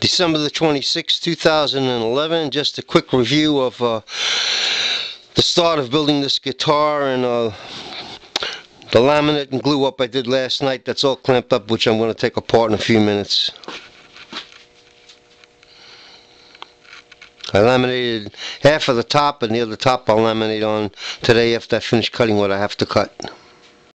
December the 26th, 2011. Just a quick review of uh, the start of building this guitar and uh, the laminate and glue up I did last night. That's all clamped up, which I'm going to take apart in a few minutes. I laminated half of the top and the other top I'll laminate on today after I finish cutting what I have to cut.